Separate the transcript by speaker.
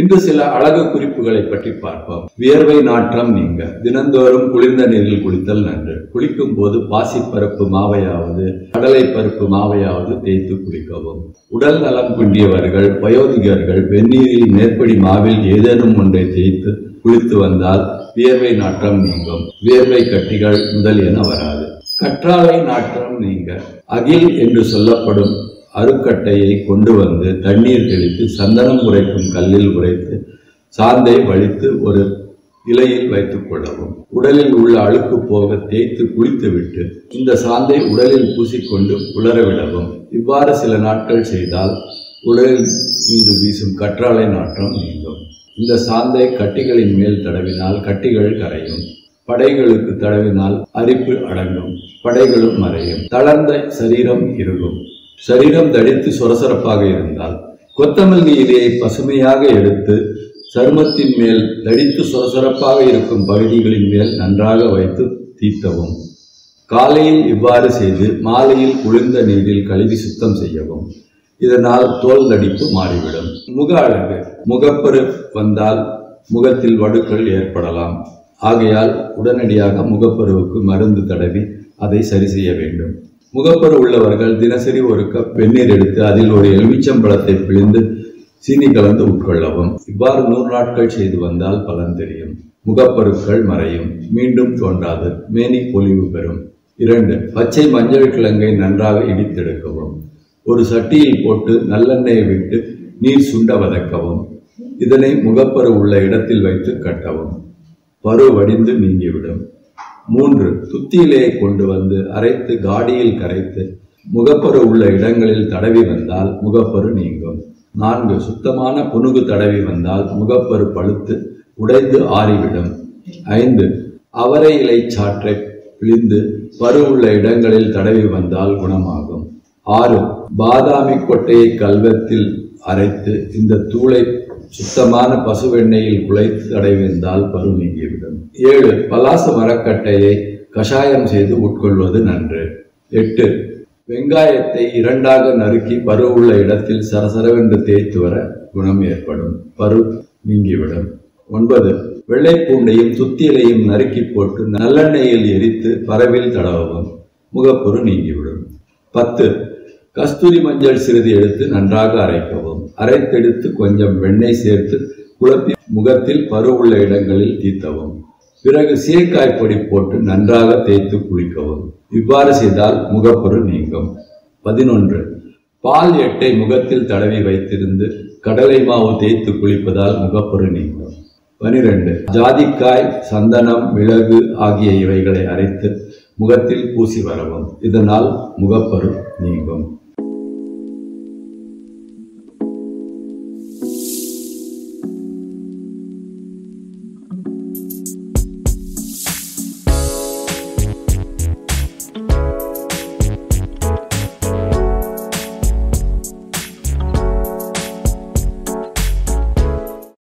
Speaker 1: இன்று சில அழகு குறிப்புகளை பற்றி பார்ப்போம். வியர்வை நாற்றம் நீங்க. தினந்தோறும் குளிர்ந்த நீரில் குளித்தல் நன்று. குளிக்கும் போது பாசிப்பருப்பு மாவையாவது கடலை பருப்பு மாவையாவது தேய்த்து குளிக்கவும். உடல் நலம் குன்றியவர்கள் வயோதிகர்கள் வெந்நீரில் மேற்படி மாவில் ஏதேனும் ஒன்றை தேய்த்து குளித்து வந்தால் வியர்வை நாற்றம் நீங்கும். வியர்வை கட்டிகள் முதலியன வராது. கற்றாழை நாற்றம் நீங்க. அகில் என்று சொல்லப்படும் அருக்கட்டையை கொண்டு வந்து தண்ணீர் தெளித்து சந்தனம் உரைக்கும் கல்லில் உரைத்து சாந்தை வலித்து ஒரு இலையில் வைத்துக் கொள்ளவும். உடலில் உள்ள அழுக்கு போக தேய்த்து குளித்துவிட்டு இந்த சாந்தை உடலில் பூசிக்கொண்டு உலர விடவும். இவ்வாறு சில நாட்கள் செய்தால் உடலில் மீது வீசும் கற்றாழை நாற்றம் நீங்கும். இந்த சாந்தை கட்டிகளின் மேல் தடவினால் கட்டிகள் கரையும். படைகளுக்கு தடவினால் அரிப்பு அடங்கும். படைகளும் மறையும். தளர்ந்த சரீரம் இருக்கும் சரீரம் தடித்து சொரசொரப்பாக இருந்தால் கொத்தமல்லி இலையை பசுமையாக எடுத்து சருமத்தின் மேல் தடித்து சொரசொரப்பாக இருக்கும் பகுதிகளின் மேல் நன்றாக வைத்து தீர்த்தவும் காலையில் இவ்வாறு செய்து மாலையில் குளிர்ந்த நீரில் கழுவி சுத்தம் செய்யவும். இதனால் தோல் தடிப்பு மாறிவிடும். முக அழகு முகப்பரு வந்தால் முகத்தில் வடுக்கள் ஏற்படலாம். ஆகையால் உடனடியாக முகப்பருவுக்கு மருந்து தடவி அதை சரி செய்ய வேண்டும். முகப்பரு உள்ளவர்கள் தினசரி ஒரு கப் வெந்நீர் எடுத்து அதில் ஒரு எலுமிச்சம்பழத்தை பிழிந்து சீனி கலந்து உட்கொள்ளவும். இவ்வாறு நூறு நாட்கள் செய்து வந்தால் பலன் தெரியும். முகப்பருக்கள் மறையும். மீண்டும் தோன்றாது. மேனி பொலிவு பெறும். இரண்டு பச்சை மஞ்சள் கிழங்கை நன்றாக இடித்தெடுக்கவும். ஒரு சட்டியில் போட்டு நல்லெண்ணெயை விட்டு நீர் சுண்ட வதக்கவும். இதனை முகப்பரு உள்ள இடத்தில் வைத்து கட்டவும். பரு வடிந்து நீங்கிவிடும். மூன்று துத்தியிலே கொண்டு வந்து அரைத்து காடியில் கரைத்து முகப்பரு உள்ள இடங்களில் தடவி வந்தால் முகப்பரு நீங்கும். நான்கு சுத்தமான புனுகு தடவி வந்தால் முகப்பரு பழுத்து உடைந்து ஆறிவிடும். ஐந்து அவரை இலை சாற்றை பிழிந்து பரு உள்ள இடங்களில் தடவி வந்தால் குணமாகும். ஆறு பாதாமி கொட்டையை கல்வத்தில் அரைத்து இந்த தூளை சுத்தமான பசுவெண்ணெயில் குழைத்து தடவிந்தால் பரு நீங்கிவிடும். ஏழு பலாச மரக்கட்டையை கஷாயம் செய்து உட்கொள்வது நன்று. எட்டு வெங்காயத்தை இரண்டாக நறுக்கி பரு உள்ள இடத்தில் சரசரவென்று தேய்த்து வர குணம் ஏற்படும். பரு நீங்கிவிடும். ஒன்பது வெள்ளை பூண்டையும் துத்தியலையும் நறுக்கி போட்டு நல்லெண்ணெயில் எரித்து பரவில் தடவவும். முகப்பொரு நீங்கிவிடும். பத்து கஸ்தூரி மஞ்சள் சிறிது எடுத்து நன்றாக அரைக்கவும். அரைத்தெடுத்து கொஞ்சம் வெண்ணெய் சேர்த்து குழப்பி முகத்தில் பரு உள்ள இடங்களில் தீர்த்தவும் பிறகு சீக்காய் பொடி போட்டு நன்றாக தேய்த்து குளிக்கவும். இவ்வாறு செய்தால் முகப்பொரு நீங்கும். பதினொன்று. பால் எட்டை முகத்தில் தடவி வைத்திருந்து கடலை மாவு தேய்த்து குளிப்பதால் முகப்பொரு நீங்கும். பனிரெண்டு. ஜாதிக்காய் சந்தனம் மிளகு ஆகிய இவைகளை அரைத்து முகத்தில் பூசி வரவும். இதனால் முகப்பரு நீங்கும்.